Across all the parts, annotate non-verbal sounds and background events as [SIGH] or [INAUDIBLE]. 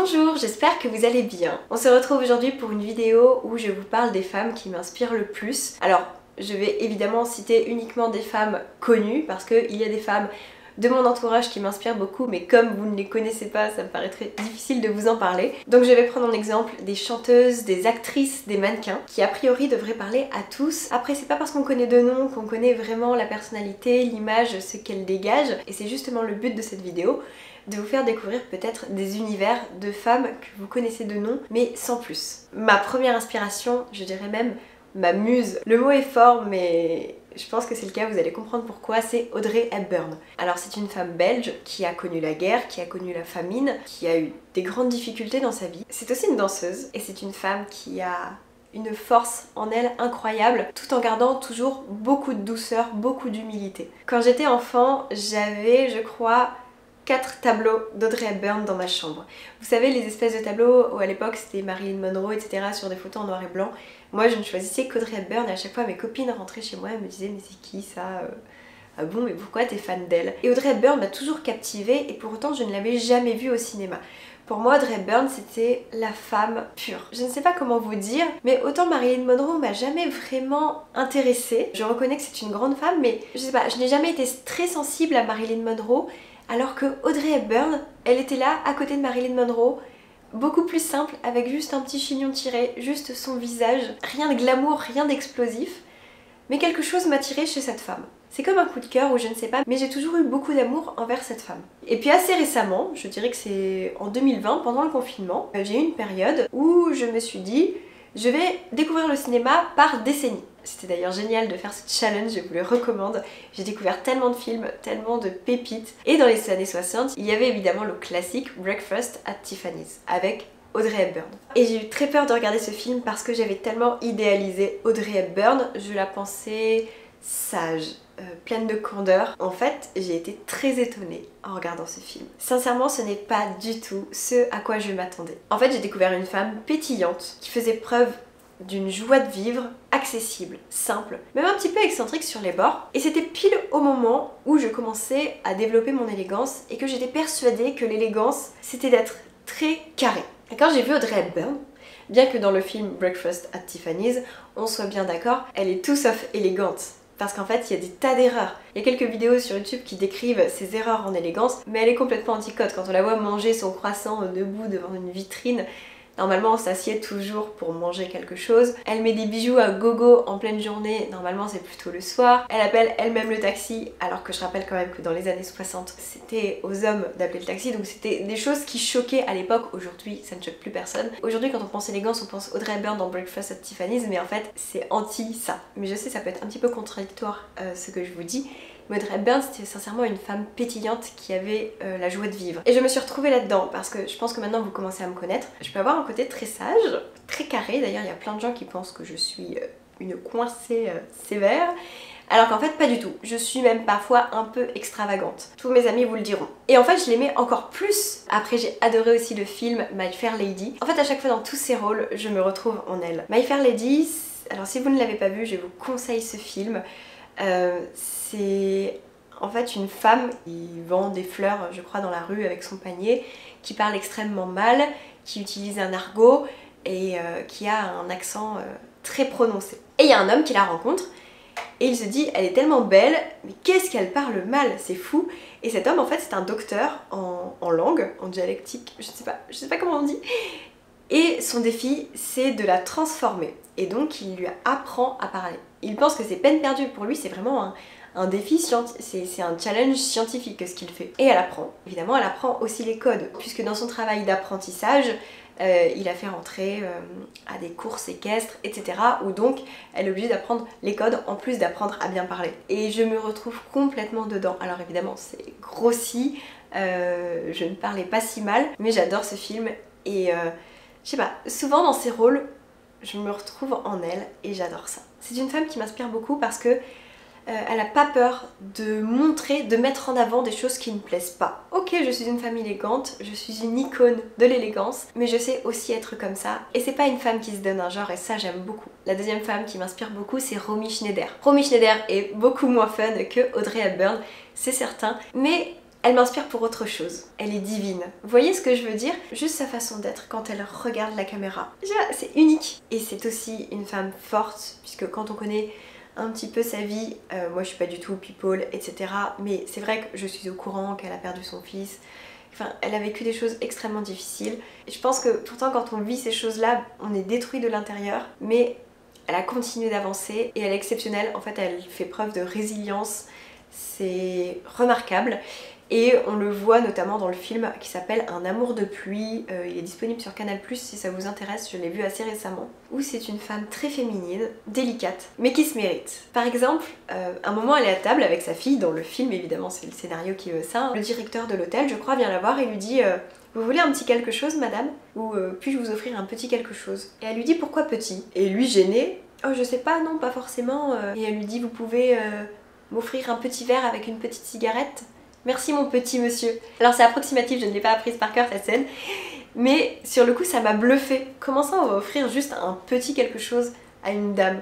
Bonjour, j'espère que vous allez bien. On se retrouve aujourd'hui pour une vidéo où je vous parle des femmes qui m'inspirent le plus. Alors, je vais évidemment citer uniquement des femmes connues parce qu'il y a des femmes de mon entourage qui m'inspirent beaucoup mais comme vous ne les connaissez pas ça me paraîtrait difficile de vous en parler. Donc je vais prendre en exemple des chanteuses, des actrices, des mannequins qui a priori devraient parler à tous. Après c'est pas parce qu'on connaît deux noms qu'on connaît vraiment la personnalité, l'image, ce qu'elle dégage et c'est justement le but de cette vidéo de vous faire découvrir peut-être des univers de femmes que vous connaissez de nom mais sans plus. Ma première inspiration, je dirais même ma muse. Le mot est fort mais je pense que c'est le cas, vous allez comprendre pourquoi, c'est Audrey Hepburn. Alors c'est une femme belge qui a connu la guerre, qui a connu la famine, qui a eu des grandes difficultés dans sa vie. C'est aussi une danseuse et c'est une femme qui a une force en elle incroyable tout en gardant toujours beaucoup de douceur, beaucoup d'humilité. Quand j'étais enfant, j'avais, je crois, quatre tableaux d'Audrey Hepburn dans ma chambre. Vous savez, les espèces de tableaux où à l'époque c'était Marilyn Monroe, etc. sur des photos en noir et blanc. Moi, je ne choisissais qu'Audrey Hepburn et à chaque fois mes copines rentraient chez moi et me disaient mais c'est qui ça euh ah bon mais pourquoi t'es fan d'elle? Et Audrey Hepburn m'a toujours captivée et pour autant je ne l'avais jamais vue au cinéma. Pour moi, Audrey Hepburn, c'était la femme pure. Je ne sais pas comment vous dire, mais autant Marilyn Monroe m'a jamais vraiment intéressée. Je reconnais que c'est une grande femme, mais je sais pas, je n'ai jamais été très sensible à Marilyn Monroe, alors que Audrey Hepburn, elle était là, à côté de Marilyn Monroe, beaucoup plus simple, avec juste un petit chignon tiré, juste son visage, rien de glamour, rien d'explosif, mais quelque chose m'a tiré chez cette femme. C'est comme un coup de cœur ou je ne sais pas, mais j'ai toujours eu beaucoup d'amour envers cette femme. Et puis assez récemment, je dirais que c'est en 2020, pendant le confinement, j'ai eu une période où je me suis dit, je vais découvrir le cinéma par décennie. C'était d'ailleurs génial de faire ce challenge, je vous le recommande. J'ai découvert tellement de films, tellement de pépites. Et dans les années 60, il y avait évidemment le classique Breakfast at Tiffany's avec Audrey Hepburn. Et j'ai eu très peur de regarder ce film parce que j'avais tellement idéalisé Audrey Hepburn. Je la pensais sage, euh, pleine de candeur. En fait, j'ai été très étonnée en regardant ce film. Sincèrement, ce n'est pas du tout ce à quoi je m'attendais. En fait, j'ai découvert une femme pétillante qui faisait preuve d'une joie de vivre accessible, simple, même un petit peu excentrique sur les bords. Et c'était pile au moment où je commençais à développer mon élégance et que j'étais persuadée que l'élégance, c'était d'être très carré. Et quand j'ai vu Audrey Hepburn, bien que dans le film Breakfast at Tiffany's, on soit bien d'accord, elle est tout sauf élégante. Parce qu'en fait, il y a des tas d'erreurs. Il y a quelques vidéos sur YouTube qui décrivent ses erreurs en élégance, mais elle est complètement anticote. Quand on la voit manger son croissant debout devant une vitrine, Normalement, on s'assied toujours pour manger quelque chose. Elle met des bijoux à gogo en pleine journée. Normalement, c'est plutôt le soir. Elle appelle elle-même le taxi, alors que je rappelle quand même que dans les années 60, c'était aux hommes d'appeler le taxi. Donc c'était des choses qui choquaient à l'époque. Aujourd'hui, ça ne choque plus personne. Aujourd'hui, quand on pense élégance, on pense Audrey Hepburn dans Breakfast at Tiffany's, mais en fait, c'est anti ça. Mais je sais, ça peut être un petit peu contradictoire euh, ce que je vous dis. Audrey Hepburn, c'était sincèrement une femme pétillante qui avait euh, la joie de vivre. Et je me suis retrouvée là-dedans parce que je pense que maintenant vous commencez à me connaître. Je peux avoir un côté très sage, très carré. D'ailleurs, il y a plein de gens qui pensent que je suis euh, une coincée euh, sévère. Alors qu'en fait pas du tout, je suis même parfois un peu extravagante. Tous mes amis vous le diront. Et en fait je l'aimais encore plus. Après j'ai adoré aussi le film My Fair Lady. En fait à chaque fois dans tous ces rôles je me retrouve en elle. My Fair Lady, alors si vous ne l'avez pas vu je vous conseille ce film. Euh, c'est en fait une femme qui vend des fleurs, je crois, dans la rue avec son panier, qui parle extrêmement mal, qui utilise un argot et euh, qui a un accent euh, très prononcé. Et il y a un homme qui la rencontre et il se dit elle est tellement belle, mais qu'est-ce qu'elle parle mal, c'est fou. Et cet homme en fait c'est un docteur en, langue, en dialectique, je sais pas, je sais pas comment on dit. Et son défi c'est de la transformer. Et donc il lui apprend à parler il pense que c'est peine perdue. Pour lui, c'est vraiment un, défi, c'est un challenge scientifique ce qu'il fait. Et elle apprend. Évidemment, elle apprend aussi les codes, puisque dans son travail d'apprentissage, euh, il a fait rentrer euh, à des courses équestres, etc. Où donc elle est obligée d'apprendre les codes en plus d'apprendre à bien parler. Et je me retrouve complètement dedans. Alors évidemment, c'est grossi, euh, je ne parlais pas si mal, mais j'adore ce film et je sais pas, souvent dans ces rôles, je me retrouve en elle et j'adore ça. C'est une femme qui m'inspire beaucoup parce que euh, elle n'a pas peur de montrer, de mettre en avant des choses qui ne plaisent pas. Ok, je suis une femme élégante, je suis une icône de l'élégance, mais je sais aussi être comme ça. Et c'est pas une femme qui se donne un genre, et ça j'aime beaucoup. La deuxième femme qui m'inspire beaucoup, c'est Romy Schneider. Romy Schneider est beaucoup moins fun que Audrey Hepburn, c'est certain, mais elle m'inspire pour autre chose. Elle est divine. Vous voyez ce que je veux dire? Juste sa façon d'être quand elle regarde la caméra. C'est unique. Et c'est aussi une femme forte, puisque quand on connaît un petit peu sa vie, euh, moi je suis pas du tout people, etc. Mais c'est vrai que je suis au courant qu'elle a perdu son fils. Enfin, elle a vécu des choses extrêmement difficiles. Je pense que pourtant quand on vit ces choses-là, on est détruit de l'intérieur. Mais elle a continué d'avancer et elle est exceptionnelle. En fait, elle fait preuve de résilience. C'est remarquable. Et on le voit notamment dans le film qui s'appelle Un amour de pluie. Euh, il est disponible sur Canal Plus si ça vous intéresse, je l'ai vu assez récemment. Où c'est une femme très féminine, délicate, mais qui se mérite. Par exemple, euh, un moment elle est à table avec sa fille, dans le film évidemment c'est le scénario qui veut ça. Le directeur de l'hôtel, je crois, vient la voir et lui dit euh, Vous voulez un petit quelque chose, madame? Ou puis-je vous offrir un petit quelque chose? Et elle lui dit Pourquoi petit? Et lui gêné Oh, je sais pas, non, pas forcément. Et elle lui dit Vous pouvez m'offrir un petit verre avec une petite cigarette? Merci mon petit monsieur. Alors c'est approximatif, je ne l'ai pas apprise par cœur cette scène. Mais sur le coup ça m'a bluffé. Comment ça on va offrir juste un petit quelque chose à une dame?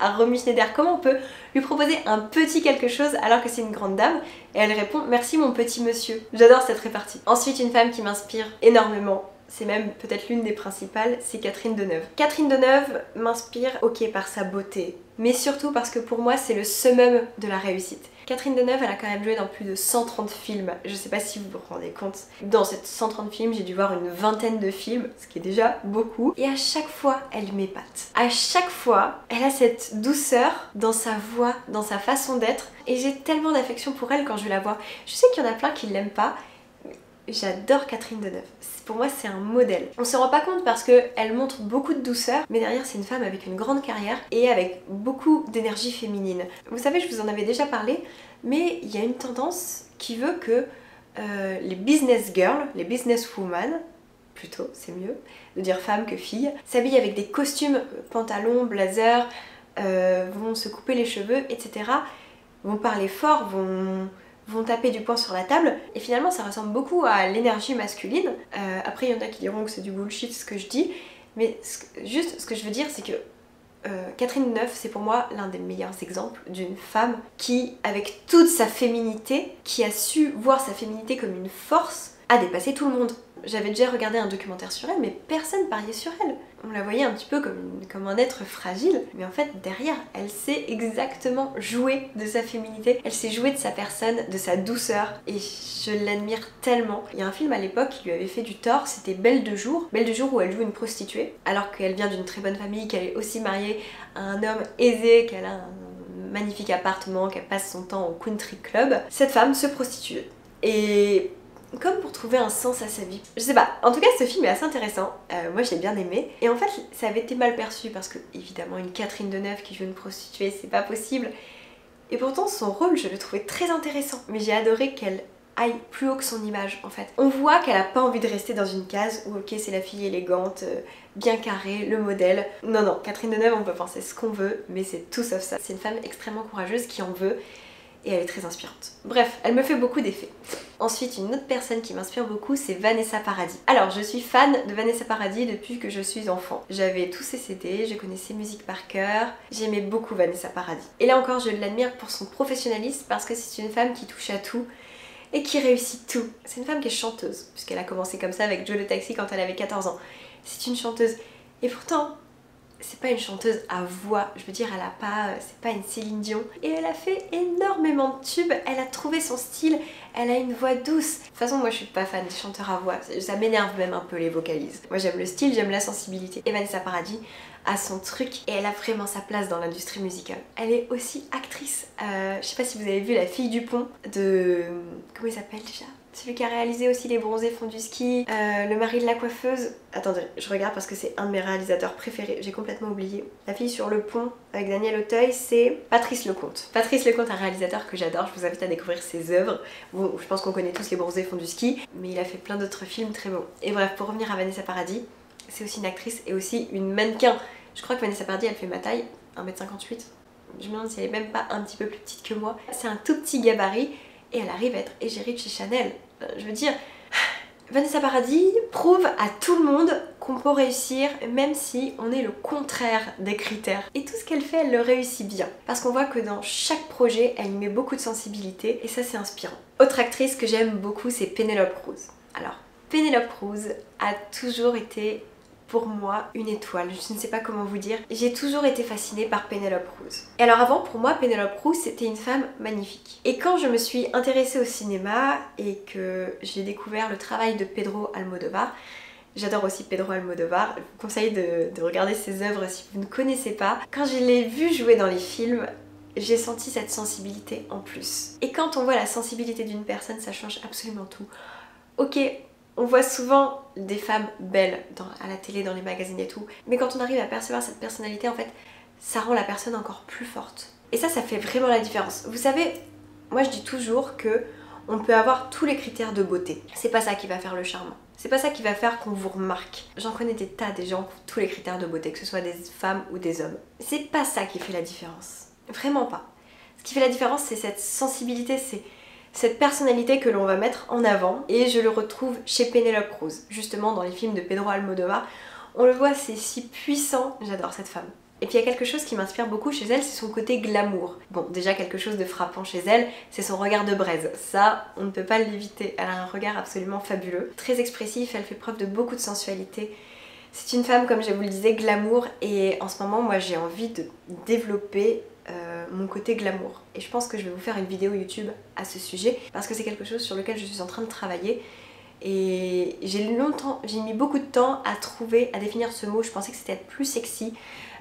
À Romy Schneider, comment on peut lui proposer un petit quelque chose alors que c'est une grande dame? Et elle répond merci mon petit monsieur. J'adore cette répartie. Ensuite une femme qui m'inspire énormément, c'est même peut-être l'une des principales, c'est Catherine Deneuve. Catherine Deneuve m'inspire, ok, par sa beauté, mais surtout parce que pour moi c'est le summum de la réussite. Catherine Deneuve, elle a quand même joué dans plus de 130 films. Je sais pas si vous vous rendez compte. Dans ces 130 films, j'ai dû voir une vingtaine de films, ce qui est déjà beaucoup. Et à chaque fois, elle m'épate. À chaque fois, elle a cette douceur dans sa voix, dans sa façon d'être. Et j'ai tellement d'affection pour elle quand je la vois. Je sais qu'il y en a plein qui l'aiment pas, J'adore Catherine Deneuve. Pour moi, c'est un modèle. On se rend pas compte parce qu'elle montre beaucoup de douceur, mais derrière, c'est une femme avec une grande carrière et avec beaucoup d'énergie féminine. Vous savez, je vous en avais déjà parlé, mais il y a une tendance qui veut que euh, les business girls, les business women, plutôt, c'est mieux de dire femme que fille, s'habillent avec des costumes, pantalons, blazers, euh, vont se couper les cheveux, etc. vont parler fort, vont vont taper du poing sur la table et finalement ça ressemble beaucoup à l'énergie masculine. Euh, après il y en a qui diront que c'est du bullshit ce que je dis, mais juste ce que je veux dire c'est que euh, Catherine Neuf c'est pour moi l'un des meilleurs exemples d'une femme qui avec toute sa féminité, qui a su voir sa féminité comme une force, a dépassé tout le monde. J'avais déjà regardé un documentaire sur elle, mais personne pariait sur elle. On la voyait un petit peu comme, un être fragile, mais en fait, derrière, elle sait exactement jouer de sa féminité, elle sait jouer de sa personne, de sa douceur, et je l'admire tellement. Il y a un film à l'époque qui lui avait fait du tort, c'était Belle de jour. Belle de jour où elle joue une prostituée, alors qu'elle vient d'une très bonne famille, qu'elle est aussi mariée à un homme aisé, qu'elle a un magnifique appartement, qu'elle passe son temps au country club. Cette femme se prostitue. Et comme pour trouver un sens à sa vie. Je sais pas, en tout cas ce film est assez intéressant, euh, moi je l'ai bien aimé, et en fait ça avait été mal perçu parce que évidemment une Catherine Deneuve qui joue une prostituée c'est pas possible, et pourtant son rôle je le trouvais très intéressant, mais j'ai adoré qu'elle aille plus haut que son image en fait. On voit qu'elle a pas envie de rester dans une case où ok c'est la fille élégante, euh, bien carrée, le modèle. Non non, Catherine Deneuve on peut penser ce qu'on veut, mais c'est tout sauf ça. C'est une femme extrêmement courageuse qui en veut et elle est très inspirante. Bref, elle me fait beaucoup d'effets. Ensuite, une autre personne qui m'inspire beaucoup, c'est Vanessa Paradis. Alors, je suis fan de Vanessa Paradis depuis que je suis enfant. J'avais tous ses CD, je connaissais musique par cœur, j'aimais beaucoup Vanessa Paradis. Et là encore, je l'admire pour son professionnalisme parce que c'est une femme qui touche à tout et qui réussit tout. C'est une femme qui est chanteuse, puisqu'elle a commencé comme ça avec Joe le Taxi quand elle avait 14 ans. C'est une chanteuse. Et pourtant, c'est pas une chanteuse à voix, je veux dire, elle a pas, c'est pas une Céline Dion. Et elle a fait énormément de tubes, elle a trouvé son style, elle a une voix douce. De toute façon, moi je suis pas fan des chanteurs à voix, ça m'énerve même un peu les vocalises. Moi j'aime le style, j'aime la sensibilité. Et Vanessa Paradis a son truc et elle a vraiment sa place dans l'industrie musicale. Elle est aussi actrice. Euh, je sais pas si vous avez vu La fille du pont de... Comment il s'appelle déjà? Celui qui a réalisé aussi Les Bronzés font du ski, euh, Le mari de la coiffeuse. Attendez, je regarde parce que c'est un de mes réalisateurs préférés, j'ai complètement oublié. La fille sur le pont avec Daniel Auteuil, c'est Patrice Lecomte. Patrice Lecomte, un réalisateur que j'adore, je vous invite à découvrir ses œuvres. Bon, je pense qu'on connaît tous Les Bronzés font du ski, mais il a fait plein d'autres films très bons. Et bref, pour revenir à Vanessa Paradis, c'est aussi une actrice et aussi une mannequin. Je crois que Vanessa Paradis, elle fait ma taille, 1m58. Je me demande si elle est même pas un petit peu plus petite que moi. C'est un tout petit gabarit et elle arrive à être égérie de chez Chanel. Euh, je veux dire, [SIGHS] Vanessa Paradis prouve à tout le monde qu'on peut réussir même si on est le contraire des critères. Et tout ce qu'elle fait, elle le réussit bien. Parce qu'on voit que dans chaque projet, elle met beaucoup de sensibilité et ça c'est inspirant. Autre actrice que j'aime beaucoup, c'est Penelope Cruz. Alors, Penelope Cruz a toujours été pour moi une étoile, je ne sais pas comment vous dire. J'ai toujours été fascinée par Penelope Cruz. Et alors avant, pour moi, Penelope Cruz, c'était une femme magnifique. Et quand je me suis intéressée au cinéma et que j'ai découvert le travail de Pedro Almodovar, J'adore aussi Pedro Almodovar. Je vous conseille de, de regarder ses œuvres si vous ne connaissez pas. Quand je l'ai vu jouer dans les films, j'ai senti cette sensibilité en plus. Et quand on voit la sensibilité d'une personne, ça change absolument tout. Ok, on voit souvent des femmes belles à la télé, dans les magazines et tout, mais quand on arrive à percevoir cette personnalité, en fait, ça rend la personne encore plus forte. Et ça, ça fait vraiment la différence. Vous savez, moi je dis toujours que on peut avoir tous les critères de beauté. C'est pas ça qui va faire le charme. C'est pas ça qui va faire qu'on vous remarque. J'en connais des tas des gens qui ont tous les critères de beauté, que ce soit des femmes ou des hommes. C'est pas ça qui fait la différence. Vraiment pas. Ce qui fait la différence, c'est cette sensibilité, c'est cette personnalité que l'on va mettre en avant. Et je le retrouve chez Penelope Cruz, justement dans les films de Pedro Almodovar. On le voit, c'est si puissant. J'adore cette femme. Et puis il y a quelque chose qui m'inspire beaucoup chez elle, c'est son côté glamour. Bon, déjà quelque chose de frappant chez elle, c'est son regard de braise. Ça, on ne peut pas l'éviter. Elle a un regard absolument fabuleux. Très expressif, elle fait preuve de beaucoup de sensualité. C'est une femme, comme je vous le disais, glamour. Et en ce moment, moi, j'ai envie de développer euh, mon côté glamour. Et je pense que je vais vous faire une vidéo YouTube à ce sujet, parce que c'est quelque chose sur lequel je suis en train de travailler. Et j'ai longtemps, j'ai mis beaucoup de temps à trouver, à définir ce mot. Je pensais que c'était être plus sexy.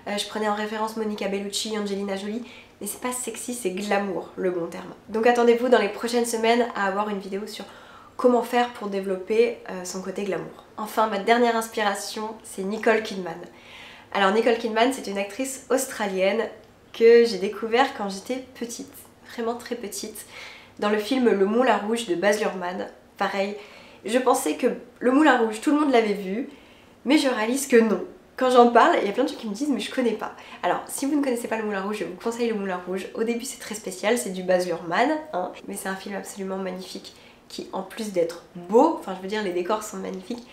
Euh, je prenais en référence Monica Bellucci, Angelina Jolie, mais c'est pas sexy, c'est glamour le bon terme. Donc attendez-vous dans les prochaines semaines à avoir une vidéo sur comment faire pour développer euh, son côté glamour. Enfin, ma dernière inspiration, c'est Nicole Kidman. Alors Nicole Kidman, c'est une actrice australienne que j'ai découvert quand j'étais petite, vraiment très petite, dans le film Le Moulin Rouge de Baz Luhrmann. Pareil, je pensais que Le Moulin Rouge, tout le monde l'avait vu, mais je réalise que non quand j'en parle, il y a plein de gens qui me disent mais je connais pas. Alors si vous ne connaissez pas le Moulin Rouge, je vous conseille le Moulin Rouge. Au début c'est très spécial, c'est du Baz Luhrmann, hein, mais c'est un film absolument magnifique qui en plus d'être beau, enfin je veux dire les décors sont magnifiques,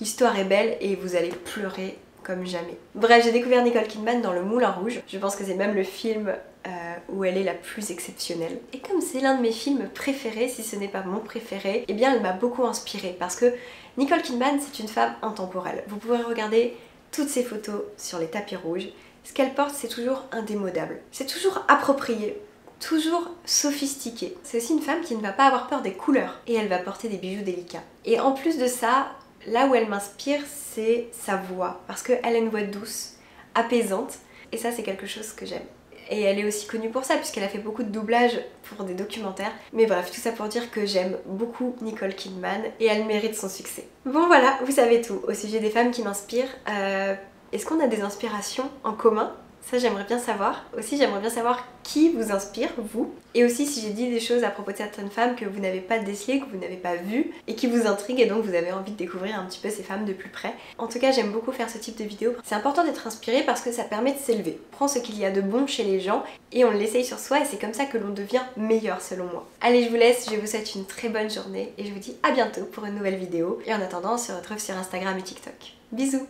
l'histoire est belle et vous allez pleurer comme jamais. Bref, j'ai découvert Nicole Kidman dans Le Moulin Rouge. Je pense que c'est même le film euh, où elle est la plus exceptionnelle. Et comme c'est l'un de mes films préférés, si ce n'est pas mon préféré, eh bien elle m'a beaucoup inspirée parce que Nicole Kidman c'est une femme intemporelle. Vous pouvez regarder toutes ces photos sur les tapis rouges, ce qu'elle porte c'est toujours indémodable. C'est toujours approprié, toujours sophistiqué. C'est aussi une femme qui ne va pas avoir peur des couleurs et elle va porter des bijoux délicats. Et en plus de ça, là où elle m'inspire, c'est sa voix parce qu'elle a une voix douce, apaisante et ça c'est quelque chose que j'aime. Et elle est aussi connue pour ça puisqu'elle a fait beaucoup de doublages pour des documentaires. Mais bref, tout ça pour dire que j'aime beaucoup Nicole Kidman et elle mérite son succès. Bon voilà, vous savez tout au sujet des femmes qui m'inspirent. Euh, est-ce qu'on a des inspirations en commun? Ça j'aimerais bien savoir. Aussi j'aimerais bien savoir qui vous inspire, vous. Et aussi si j'ai dit des choses à propos de certaines femmes que vous n'avez pas décelées, que vous n'avez pas vues et qui vous intriguent et donc vous avez envie de découvrir un petit peu ces femmes de plus près. En tout cas j'aime beaucoup faire ce type de vidéo. C'est important d'être inspiré parce que ça permet de s'élever. On prend ce qu'il y a de bon chez les gens et on l'essaye sur soi et c'est comme ça que l'on devient meilleur selon moi. Allez je vous laisse, je vous souhaite une très bonne journée et je vous dis à bientôt pour une nouvelle vidéo. Et en attendant on se retrouve sur Instagram et TikTok. Bisous